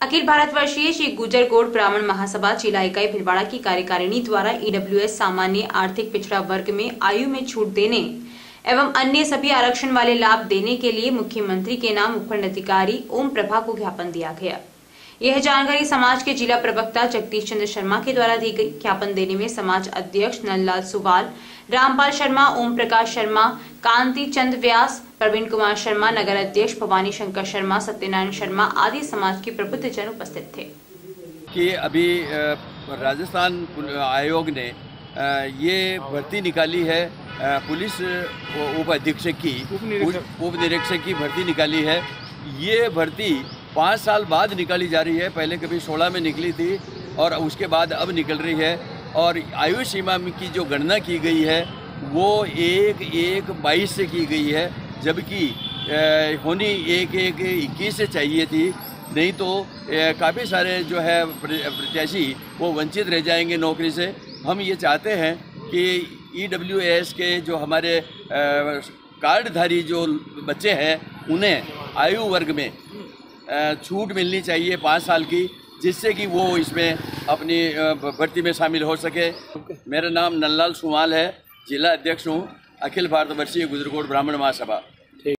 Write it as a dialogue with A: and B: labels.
A: अखिल भारतवर्षीय श्री गुजर गोड ब्राह्मण महासभा, जिला इकाई भिलवाड़ा की कार्यकारिणी द्वारा ईडब्ल्यूएस सामान्य आर्थिक पिछड़ा वर्ग में आयु में छूट देने एवं अन्य सभी आरक्षण वाले लाभ देने के लिए मुख्यमंत्री के नाम उपखंड अधिकारी ओम प्रभा को ज्ञापन दिया गया। यह जानकारी समाज के जिला प्रवक्ता जगदीश चंद्र शर्मा के द्वारा दी गई। ज्ञापन देने में समाज अध्यक्ष नंदलाल सुवाल, रामपाल शर्मा ओम प्रकाश शर्मा, कांति चंद व्यास प्रवीण कुमार शर्मा नगर अध्यक्ष भवानी शंकर शर्मा सत्यनारायण शर्मा आदि समाज के प्रबुद्ध जन उपस्थित थे।
B: कि अभी राजस्थान आयोग ने ये भर्ती निकाली है पुलिस उप अधीक्षक की उप निरीक्षक की भर्ती निकाली है। ये भर्ती पाँच साल बाद निकाली जा रही है पहले कभी सोलह में निकली थी और उसके बाद अब निकल रही है और आयु सीमा की जो गणना की गई है वो एक एक बाईस से की गई है। जबकि होनी एक एक इक्कीस से चाहिए थी। नहीं तो काफ़ी सारे जो है प्रत्याशी वो वंचित रह जाएँगे नौकरी से। हम ये चाहते हैं कि ई डब्ल्यू एस के जो हमारे कार्डधारी जो बच्चे हैं, उन्हें आयु वर्ग में छूट मिलनी चाहिए पाँच साल की, जिससे कि वो इसमें अपनी भर्ती में शामिल हो सके। मेरा नाम नललाल सुमाल है, जिला अध्यक्ष हूँ। अखिल भारतवर्षीय गुजरकोट ब्राह्मण महासभा।